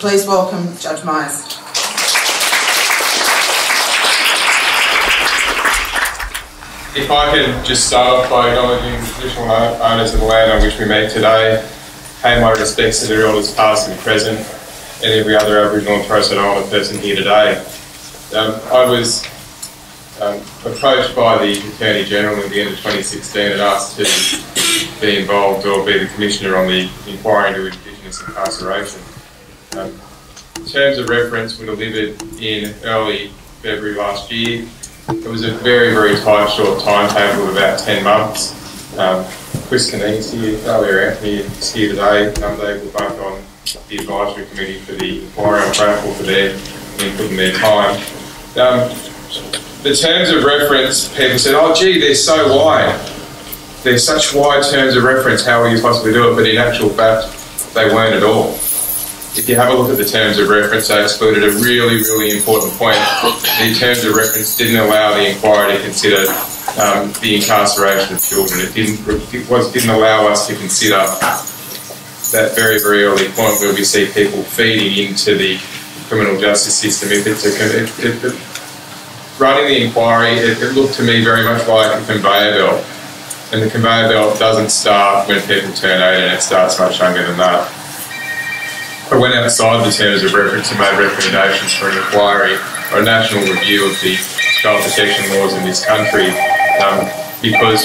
Please welcome Judge Myers. If I could just start off by acknowledging the traditional owners of the land on which we meet today, pay my respects to their elders past and present, and every other Aboriginal and Torres Strait Islander person here today. Um, I was um, approached by the Attorney General at the end of 2016 and asked to be involved or be the Commissioner on the inquiry into Indigenous incarceration. Um, terms of reference were delivered in early February last year it was a very, very tight, short timetable of about 10 months. Um, Chris Cunneen here, earlier Anthony is here today. Um, they were both on the advisory committee for the inquiry. I'm grateful for their input and their time. Um, the terms of reference, people said, oh, gee, they're so wide. They're such wide terms of reference, how will you possibly do it? But in actual fact, they weren't at all if you have a look at the terms of reference, they excluded a really, really important point. The terms of reference didn't allow the inquiry to consider um, the incarceration of children. It didn't, it was, didn't allow us to consider that very, very early point where we see people feeding into the criminal justice system. If it's a, it, it, running the inquiry, it, it looked to me very much like a conveyor belt. And the conveyor belt doesn't start when people turn 18, it starts much younger than that. I went outside the terms of reference and made recommendations for an inquiry or a national review of the child protection laws in this country um, because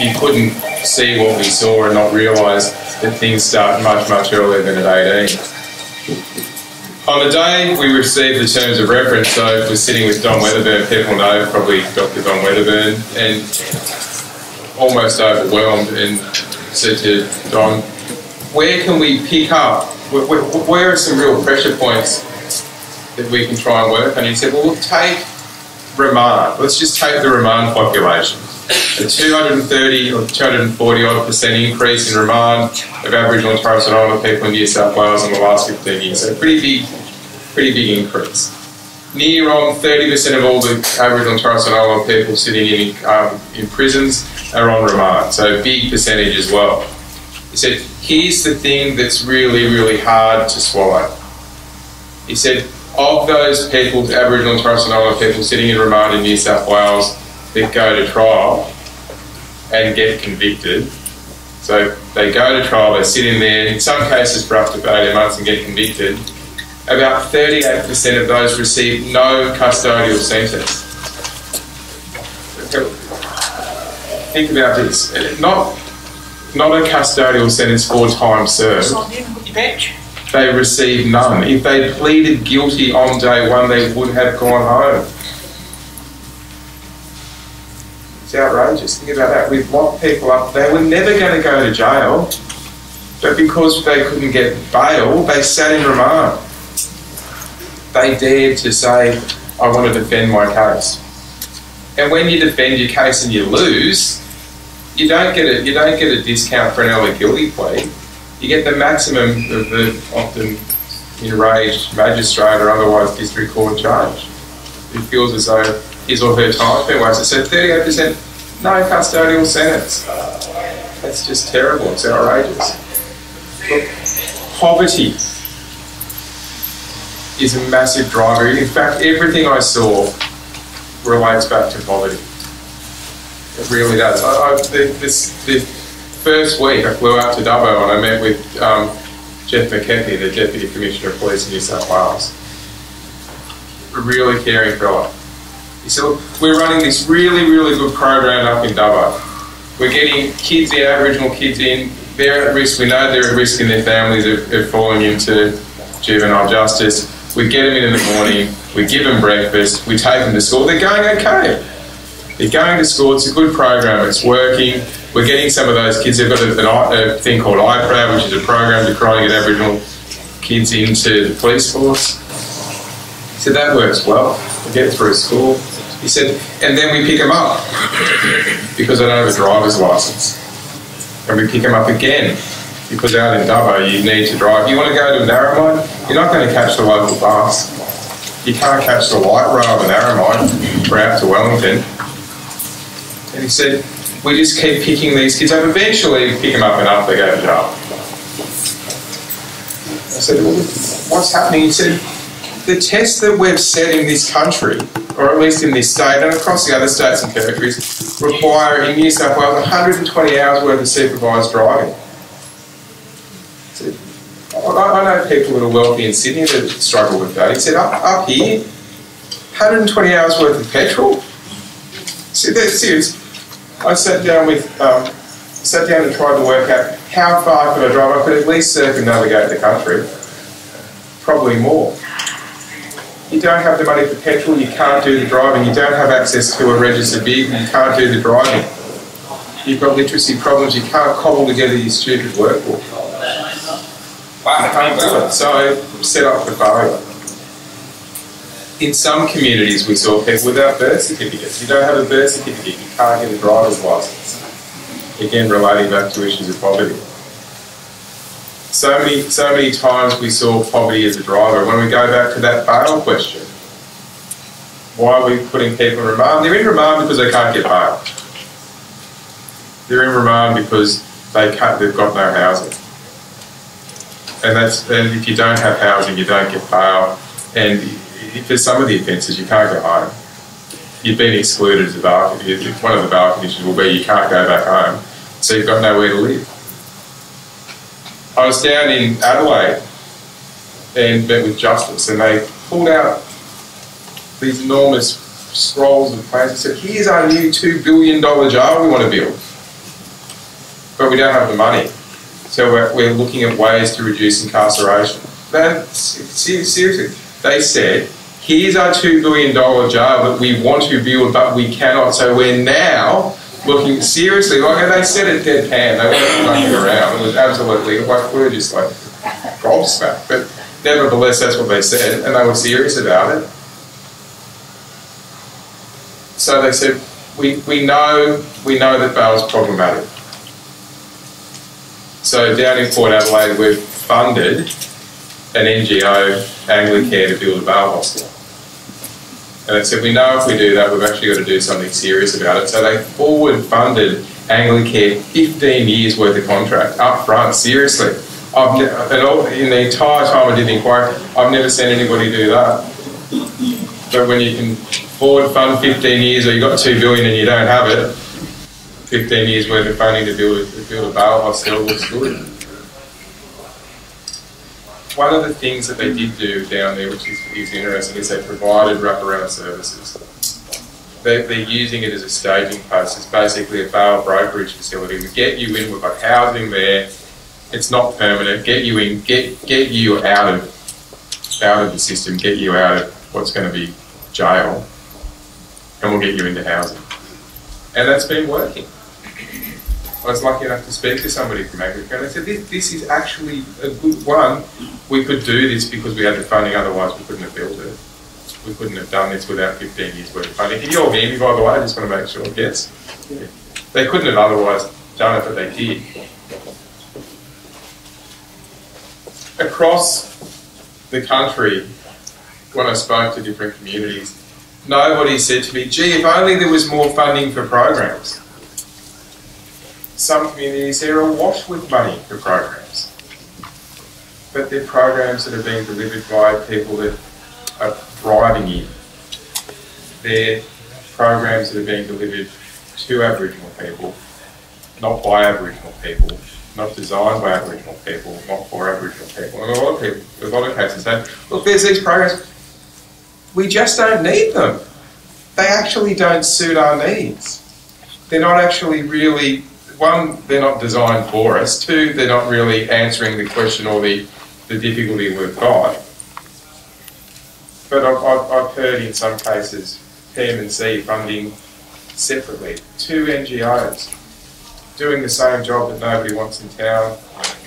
you couldn't see what we saw and not realise that things start much, much earlier than at 18. On the day we received the terms of reference, so was sitting with Don Weatherburn, people know probably Dr. Don Weatherburn, and almost overwhelmed and said to Don, where can we pick up where, are some real pressure points that we can try and work on? He said, well, we'll take remand. Let's just take the remand population. A 230 or 240 odd percent increase in remand of Aboriginal and Torres Strait Islander people in New South Wales in the last 15 years. So pretty big, pretty big increase. Near on 30% of all the Aboriginal and Torres Strait Islander people sitting in, um, in prisons are on remand. So big percentage as well. He said, here's the thing that's really, really hard to swallow. He said, of those people, Aboriginal and Torres Strait Islander people sitting in remand in New South Wales that go to trial and get convicted, so they go to trial, they sit in there, in some cases for up to 18 months and get convicted, about 38% of those receive no custodial sentence. Think about this. Not not a custodial sentence for time served. They received none. If they pleaded guilty on day one, they would have gone home. It's outrageous. Think about that. We've locked people up. They were never going to go to jail, but because they couldn't get bail, they sat in remand. They dared to say, I want to defend my case. And when you defend your case and you lose, you don't get a you don't get a discount for an guilty plea. You get the maximum of the often enraged magistrate or otherwise district court judge who feels as though his or her time's been wasted. So 38% no custodial sentence. That's just terrible. It's outrageous. Look, poverty is a massive driver. In fact, everything I saw relates back to poverty. It really does. I, I, this, first week, I flew out to Dubbo and I met with um, Geoff McKechnie, the Deputy Commissioner of Police in New South Wales. A really caring fella. He said, Look, we're running this really, really good program up in Dubbo. We're getting kids the Aboriginal kids in, they're at risk, we know they're at risk in their families of, of falling into juvenile justice. We get them in in the morning, we give them breakfast, we take them to school, they're going okay. They're going to school. It's a good program. It's working. We're getting some of those kids. They've got a, a thing called IPROWD, which is a program to try and get Aboriginal kids into the police force. He said that works well. We get through school. He said, and then we pick them up because I don't have a driver's license. And we pick them up again because out in Dubbo you need to drive. You want to go to Narromine? You're not going to catch the local bus. You can't catch the light rail to Narromine or out to Wellington. And he said, we just keep picking these kids up. Eventually, pick them up and up, they go to jail. I said, well, what's happening? He said, the test that we've set in this country, or at least in this state and across the other states and territories, require in New South Wales 120 hours worth of supervised driving. I know people that are wealthy in Sydney that struggle with that. He said, up, up here, 120 hours worth of petrol? See, that's serious. I sat down with, um, sat down and tried to work out how far could I drive. I could at least circumnavigate the country. Probably more. You don't have the money for petrol, you can't do the driving. You don't have access to a registered vehicle, you can't do the driving. You've got literacy problems, you can't cobble together your stupid workbook. I can't do it. So set up the failure. In some communities, we saw people without birth certificates. You don't have a birth certificate, you can't get a driver's license. Again, relating back to issues of poverty. So many, so many times we saw poverty as a driver. When we go back to that bail question, why are we putting people in remand? They're in remand because they can't get bail. They're in remand because they can't, they've got no housing. And that's and if you don't have housing, you don't get bail. And for some of the offences, you can't go home. You've been excluded as a bail. One of the bail conditions will be you can't go back home, so you've got nowhere to live. I was down in Adelaide and met with Justice, and they pulled out these enormous scrolls of plans and said, here's our new $2 billion jail we want to build. But we don't have the money. So we're, we're looking at ways to reduce incarceration. Then, seriously, they said, here's our $2 billion jail that we want to build, but we cannot. So we're now looking seriously, like they said it deadpan, they weren't fucking around. It was absolutely, like, we were just like gobsmacked. But nevertheless, that's what they said, and they were serious about it. So they said, we, we know we know that bail is problematic. So down in Port Adelaide, we've funded an NGO, Anglicare, to build a bail hostel. And they said, we know if we do that, we've actually got to do something serious about it. So they forward funded Anglicare 15 years worth of contract up front, seriously. I've ne- all, in the entire time I did the inquiry, I've never seen anybody do that. But when you can forward fund 15 years or you've got 2 billion and you don't have it, 15 years worth of funding to build, to build a bail hostel looks good one of the things that they did do down there, which is, is interesting, is they provided wraparound services. They, they're using it as a staging post. It's basically a bail brokerage facility. We get you in, we've got housing there. It's not permanent. Get you in, get get you out of out of the system, get you out of what's going to be jail, and we'll get you into housing. And that's been working. I was lucky enough to speak to somebody from Anglicare, and they said, this, this is actually a good one. We could do this because we had the funding, otherwise we couldn't have built it. We couldn't have done this without 15 years worth of funding. Can you all hear me, by the way? I just want to make sure. Yes? Yeah. They couldn't have otherwise done it, but they did. Across the country, when I spoke to different communities, nobody said to me, gee, if only there was more funding for programs some communities they're awash with money for programs. But they're programs that are being delivered by people that are thriving in. They're programs that are being delivered to Aboriginal people, not by Aboriginal people, not designed by Aboriginal people, not for Aboriginal people. And a lot of people, a lot of cases say, look, there's these programs, we just don't need them. They actually don't suit our needs. They're not actually really one, they're not designed for us. Two, they're not really answering the question or the, the difficulty we've got. But I've, I've, I've heard in some cases PM&C funding separately, two NGOs doing the same job that nobody wants in town,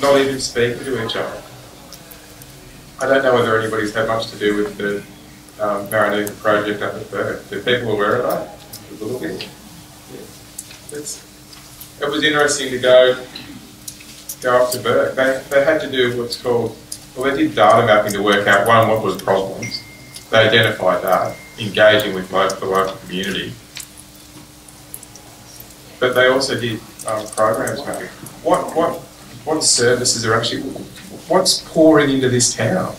not even speaking to each other. I don't know whether anybody's had much to do with the um, Maranguka project up at Bourke. Are people aware of that? A little bit. Yeah. It's, it was interesting to go go up to Bourke. They, they had to do what's called, well, they did data mapping to work out, one, what was the problems. They identified that, engaging with local, the local community. But they also did um, programs mapping. What, what, what services are actually, what's pouring into this town?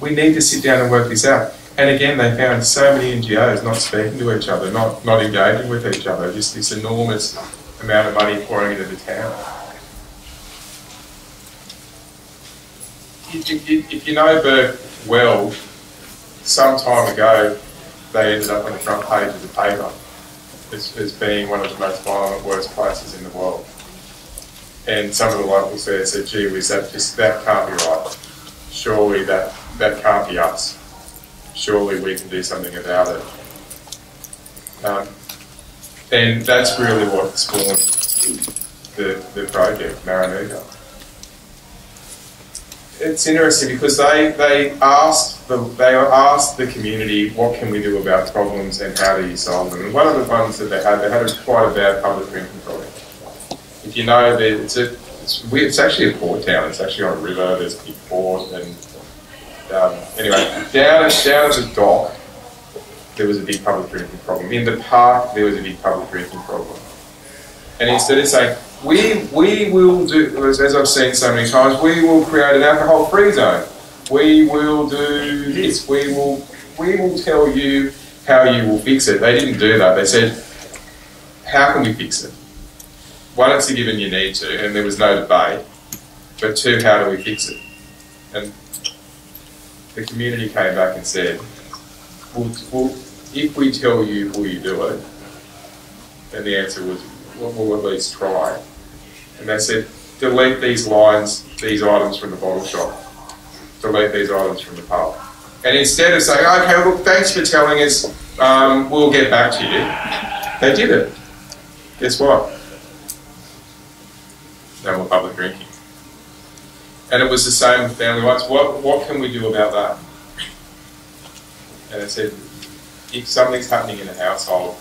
We need to sit down and work this out. And again, they found so many NGOs not speaking to each other, not, not engaging with each other, just this enormous amount of money pouring into the town. If, you know Bourke well, some time ago, they ended up on the front page of the paper as, as being one of the most violent, worst places in the world. And some of the locals there said, gee whiz, that just, that can't be right. Surely that, that can't be us. Surely we can do something about it. Um, and that's really what spawned the, the project, Maranguka. It's interesting because they, they asked the they asked the community what can we do about problems and how do you solve them. And one of the ones that they had, they had a, quite a bad public drinking problem. If you know that it's a it's, it's actually a port town. It's actually on a river. There's a big port and um, anyway, down down at the dock there was a big public drinking problem. In the park, there was a big public drinking problem. And instead of saying, we, we will do, as, as I've seen so many times, we will create an alcohol-free zone. We will do this. Hmm. We will, we will tell you how you will fix it. They didn't do that. They said, how can we fix it? One, it's a given you need to, and there was no debate. But two, how do we fix it? And the community came back and said, well, well if we tell you, will you do it? And the answer was, well, we'll at least try. And they said, delete these lines, these items from the bottle shop. Delete these items from the pub. And instead of saying, okay, look, thanks for telling us, um, we'll get back to you, they did it. Guess what? No more public drinking. And it was the same with family rights. What, what can we do about that? And they said, if something's happening in the household,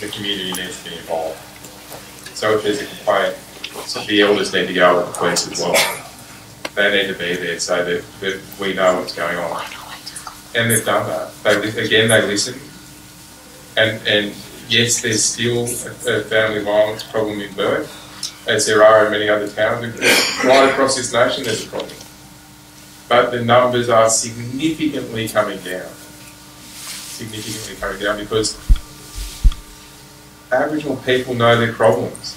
the community needs to be involved. So if there's a complaint, so the elders need to go with the police as well. They need to be there so that, that we know what's going on. And they've done that. They, again, they listen. And, and yes, there's still a, a family violence problem in Bourke, as there are in many other towns. Right across this nation, there's a problem. But the numbers are significantly coming down significantly coming down because Aboriginal people know their problems.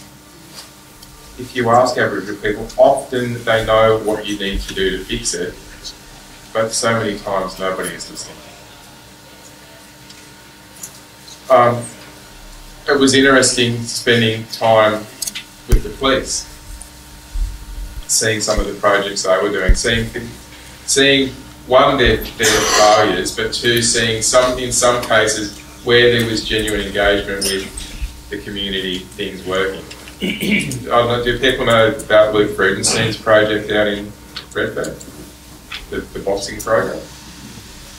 If you ask Aboriginal people, often they know what you need to do to fix it, but so many times nobody is listening. Um, it was interesting spending time with the police, seeing some of the projects they were doing, seeing seeing one, their, their failures, but two, seeing some in some cases where there was genuine engagement with the community, things working. I don't know, do people know about Luke Freudenstein's project down in Redfern? The, the boxing program?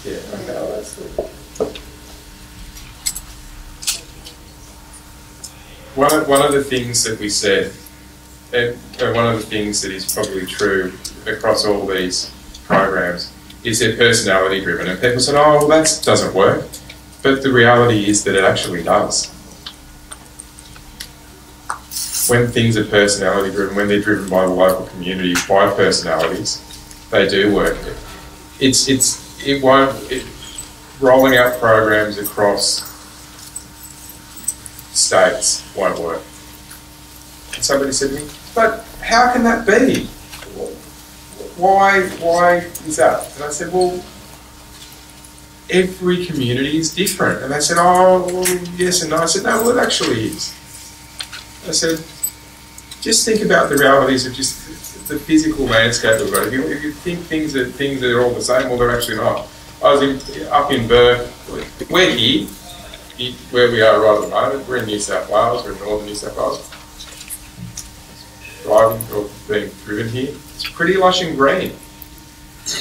Yeah, okay, well, that's the... One of, one of the things that we said, and one of the things that is probably true across all these programs, is they're personality driven. And people said, oh, well, that doesn't work. But the reality is that it actually does. When things are personality driven, when they're driven by the local community, by personalities, they do work. It's, it's, it won't, it, rolling out programs across states won't work. And somebody said to me, but how can that be? Why, why is that? And I said, well, every community is different. And they said, oh, well, yes and no. I said, no, well, it actually is. I said, just think about the realities of just the physical landscape we've got. If you, if you think things that things are all the same, well, they're actually not. I was in, up in Bourke. We're here, where we are right at the moment. We're in New South Wales. We're in northern New South Wales. Driving or being driven here it's pretty lush and green.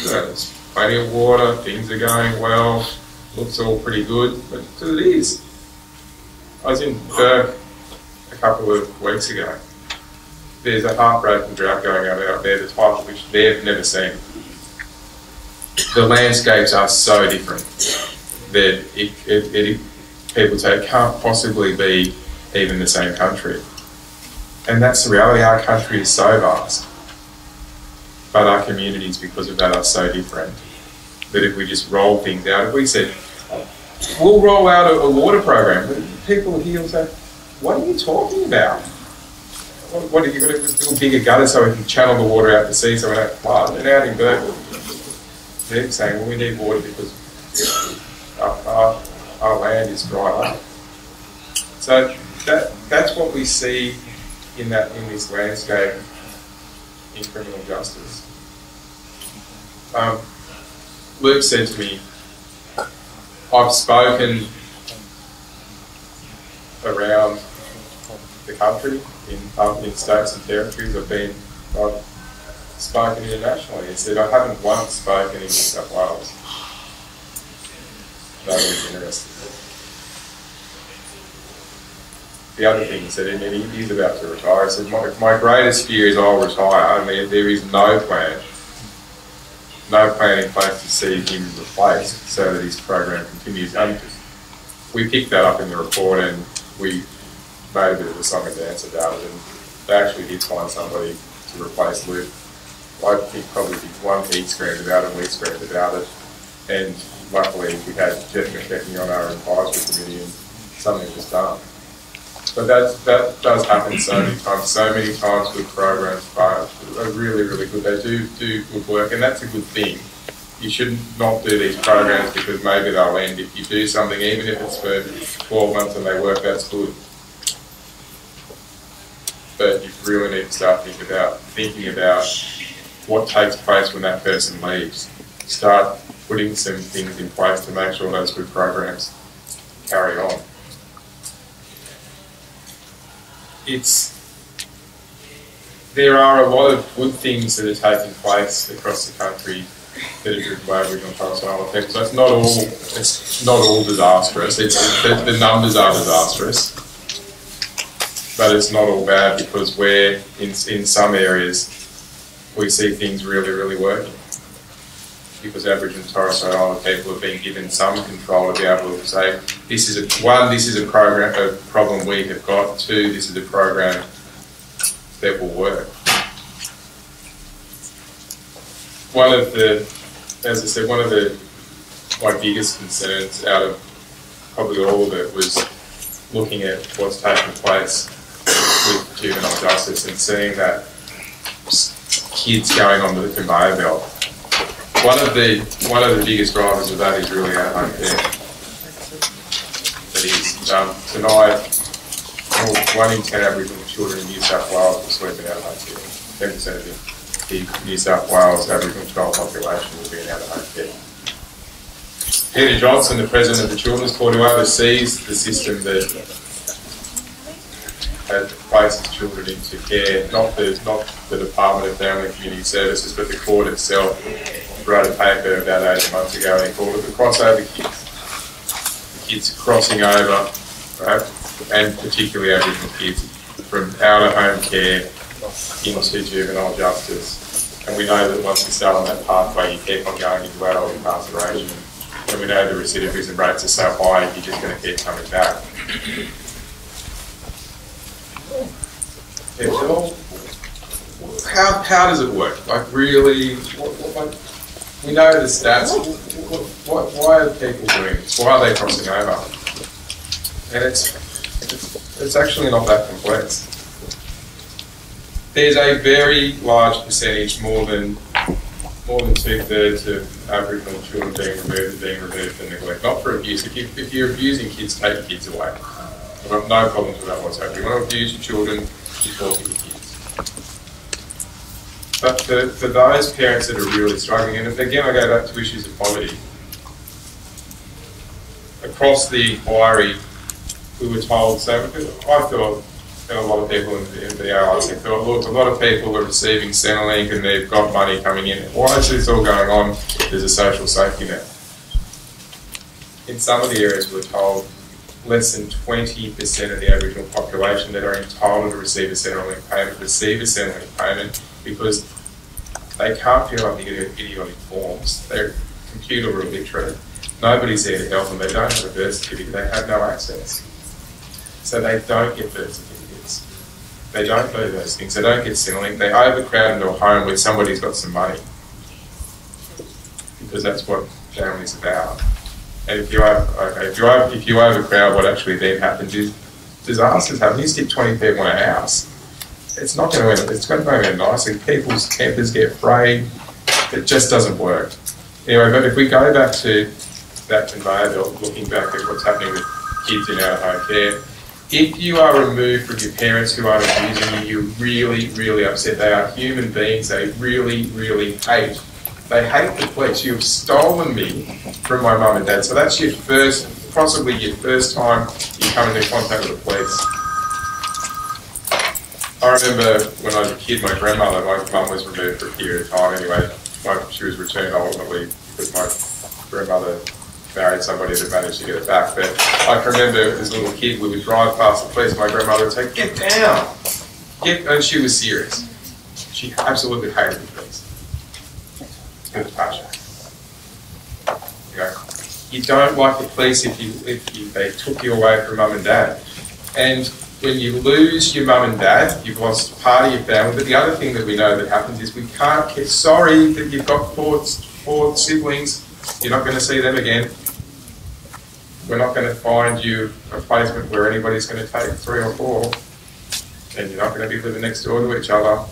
there's plenty of water, things are going well, looks all pretty good, but it is. I was in Bourke a couple of weeks ago. There's a heartbreaking drought going on out there, the type of which they've never seen. The landscapes are so different that it, it, it, people say it can't possibly be even the same country. And that's the reality, our country is so vast but our communities, because of that, are so different that if we just roll things out, if we said, we'll roll out a, a water program, people here will say, what are you talking about? What, what are you going to a bigger gutter so we can channel the water out to sea so we don't flood? And out in Burton, they're saying, well, we need water because our, our, our land is dried up. So that, that's what we see in that in this landscape in criminal justice. Um, Luke said to me, I've spoken around the country in, um, in states and territories. I've been, I've spoken internationally. He said, I haven't once spoken in New South Wales. That was interesting. The other thing he said, and about to retire, he said, my, my greatest fear is I'll retire and there, there is no plan no plan in place to see him replaced so that his program continues. And we picked that up in the report and we made a bit of a song and dance about it and they actually did find somebody to replace Luke. I think probably one he screamed about it and we screamed about it and luckily we had Geoff McKechnie on our advisory committee and something was done. But that, that does happen so many times. So many times with programs fail. Are really, really good. They do do good work, and that's a good thing. You should not not do these programs because maybe they'll end. If you do something, even if it's for 12 months and they work, that's good. But you really need to start thinking about thinking about what takes place when that person leaves. Start putting some things in place to make sure those good programs carry on. It's there are a lot of good things that are taking place across the country that are driven by Aboriginal Torres people. So it's not all it's not all disastrous. It's the, the numbers are disastrous, but it's not all bad because we're in in some areas we see things really really working because Aboriginal and Torres Strait Islander people have been given some control to be able to say, this is a one, this is a program, a problem we have got. Two, this is a program that will work. One of the, as I said, one of the my biggest concerns out of probably all of it was looking at what's taking place with juvenile justice and seeing that kids going onto the conveyor belt one of the one of the biggest drivers of that is really our home care. That is um, tonight, one in ten Aboriginal children in New South Wales will sleep in out of home care. Ten percent of the, New South Wales Aboriginal child population will be in out of home care. Peter Johnstone, the president of the Children's Court, who oversees the system that that places children into care, not the not the Department of Family and Community Services, but the court itself wrote a paper about 18 months ago and he called it the crossover kids. The kids crossing over, right, and particularly Aboriginal kids from out of home care into juvenile justice. And we know that once you start on that pathway, you keep on going into adult incarceration. And we know the recidivism rates are so high, you're just going to keep coming back. How, how does it work? Like, really, what, what, we know the stats. why are people doing this? Why are they crossing over? And it's, it's actually not that complex. There's a very large percentage, more than more than two thirds of Aboriginal children being removed being removed for neglect, not for abuse. If, you, if you're abusing kids, take kids away. I've got no problems with that whatsoever. You want to abuse your children, you to your kids. But for, for those parents that are really struggling, and again I go back to issues of poverty, across the inquiry we were told, so I thought, and a lot of people in the, in thought, look, a lot of people are receiving Centrelink and they've got money coming in. Why is this all going on? There's a social safety net. In some of the areas we're told less than 20% of the Aboriginal population that are entitled to receive a Centrelink payment receive a Centrelink payment because they can't fill out the idiotic forms. They're computer illiterate. Nobody's there to help them. They don't have a birth certificate. They have no access. So they don't get birth certificates. They don't do those things. They don't get Centrelink. They overcrowd into a home where somebody's got some money. Because that's what family's about. And if you okay, if you if you overcrowd, what actually then happens is disasters happen. You stick 20 people in a house, it's not going to end. It's going to in nicely. People's tempers get frayed. It just doesn't work. Anyway, but if we go back to that conveyor belt, looking back at what's happening with kids in our home care, if you are removed from your parents who are abusing you, you're really, really upset. They are human beings. They really, really hate. They hate the police. You've stolen me from my mum and dad. So that's your first, possibly your first time you come into contact with the police. I remember when I was a kid, my grandmother, my mum was removed for a period of time anyway. My, she was returned ultimately because my grandmother married somebody that managed to get it back. But I can remember as a little kid, we would drive past the police, my grandmother would say, get down! Get, and she was serious. She absolutely hated the police. With a passion. You, know, you don't like the police if you if you, they took you away from mum and dad. And when you lose your mum and dad, you've lost part of your family. But the other thing that we know that happens is we can't get sorry that you've got four, four siblings. You're not going to see them again. We're not going to find you a placement where anybody's going to take three or four, and you're not going to be living next door to each other.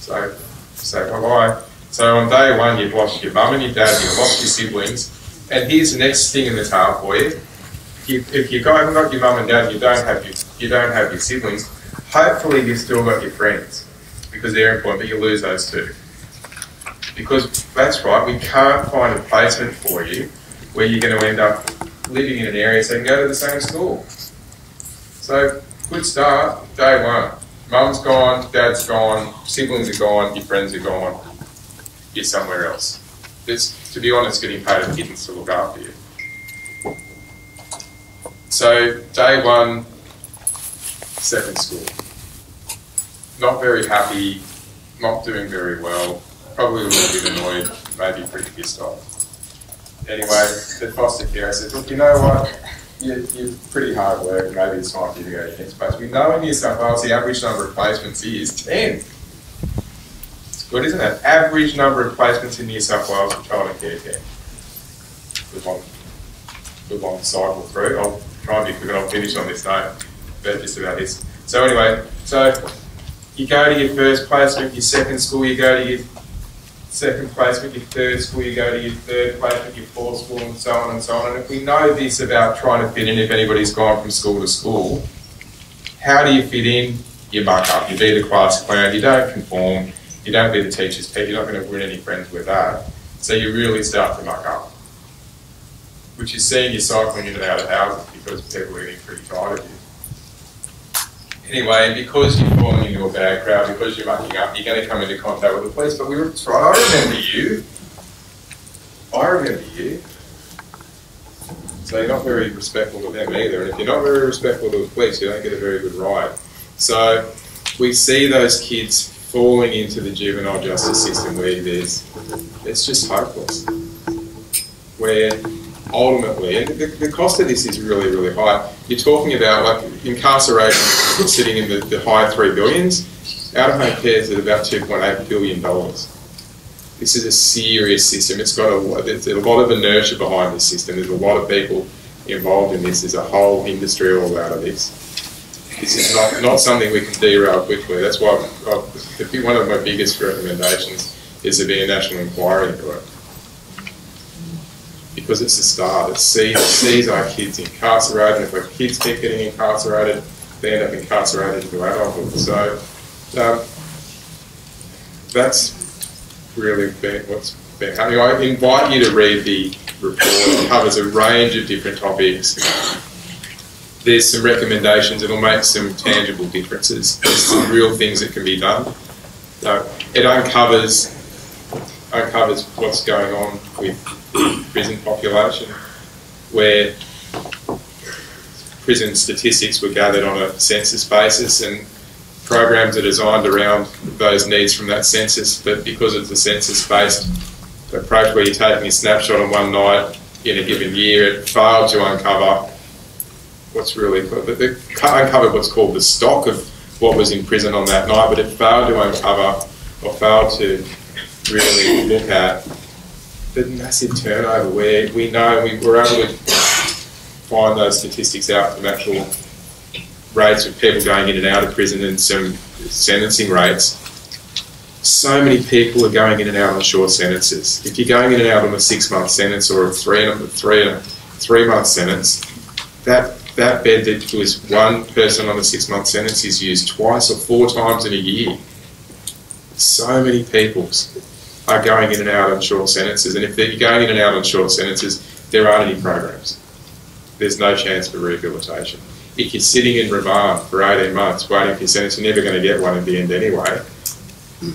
So say bye bye. So on day one, you've lost your mum and your dad, you've lost your siblings, and here's the next thing in the tail for you you, if you haven't got your mum and dad, you don't have your, you don't have your siblings. Hopefully, you've still got your friends because they're important, but you lose those two. Because that's right, we can't find a placement for you where you're going to end up living in an area so you can go to the same school. So, good start, day one. Mum's gone, dad's gone, siblings are gone, your friends are gone, you're somewhere else. It's, to be honest, getting paid a pittance to look after you. So day one, second school. Not very happy, not doing very well, probably a little bit annoyed, maybe pretty pissed off. Anyway, the foster care said, look, you know what? You're, you're pretty hard work, maybe it's time for you to go to the next place. We know in New South Wales the average number of placements is 10. It's good, isn't it? Average number of placements in New South Wales for child and care care. Good one. Good one cycle through. I'll try and be quick and I'll finish on this note, but just about this. So anyway, so you go to your first placement, your second school, you go to your second placement, your third school, you go to your third placement, your fourth school, and so on and so on. And if we know this about trying to fit in, if anybody's gone from school to school, how do you fit in? You muck up. You be the class clown. You don't conform. You don't be the teacher's pet. You're not going to win any friends with that. So you really start to muck up which is seeing you cycling in and out of houses because people are getting pretty tired of you. Anyway, because you're falling into a bad crowd, because you're mucking up, you're going to come into contact with the police. But we were right. I remember you. I remember you. So you're not very respectful to them either. And if you're not very respectful to the police, you don't get a very good ride. So we see those kids falling into the juvenile justice system where there's it's just hopeless. Where ultimately, and the, the, cost of this is really, really high. You're talking about like incarceration sitting in the, the high three billions. Out of home care is at about two point eight billion dollars. This is a serious system. It's got a there's a lot of inertia behind this system. There's a lot of people involved in this. There's a whole industry all out of this. This is not, not something we can derail quickly. That's why uh, I've, one of my biggest recommendations is to be a national inquiry into it because it's a start. It sees, sees our kids incarcerated, if our kids keep getting incarcerated, they end up incarcerated into adulthood. So um, that's really been what's been happening. I invite you to read the report. It covers a range of different topics. There's some recommendations. It'll make some tangible differences. There's some real things that can be done. So it uncovers uncovers what's going on with prison population, where prison statistics were gathered on a census basis and programs are designed around those needs from that census, but because it's a census-based approach where you're taking a snapshot on one night in a given year, it failed to uncover what's really, but they uncovered what's called the stock of what was in prison on that night, but it failed to uncover or failed to really look at the massive turnover where we know we were able to find those statistics out from actual rates of people going in and out of prison and some sentencing rates. So many people are going in and out on short sentences. If you're going in and out on a six month sentence or a three-month sentence, that that bed that was one person on a six month sentence is used twice or four times in a year. So many people are going in and out on short sentences, and if they're going in and out on short sentences, there aren't any programs. There's no chance for rehabilitation. If you're sitting in remand for 18 months waiting for your sentence, you're never going to get one in the end anyway.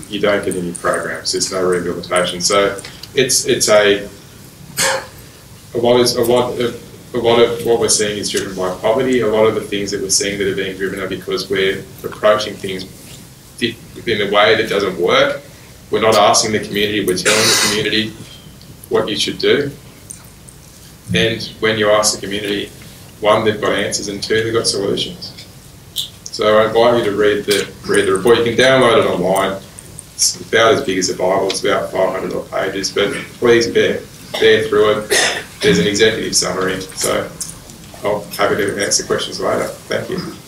You don't get any programs. There's no rehabilitation. So it's it's a a lot is a lot of a lot of what we're seeing is driven by poverty. A lot of the things that we're seeing that are being driven are because we're approaching things in a way that doesn't work. We're not asking the community, we're telling the community what you should do. And when you ask the community, one, they've got answers, and two, they've got solutions. So I invite you to read the read the report. You can download it online. It's about as big as a Bible. It's about 500 odd pages. But please bear bear through it. There's an executive summary. So I'll happy to answer questions later. Thank you.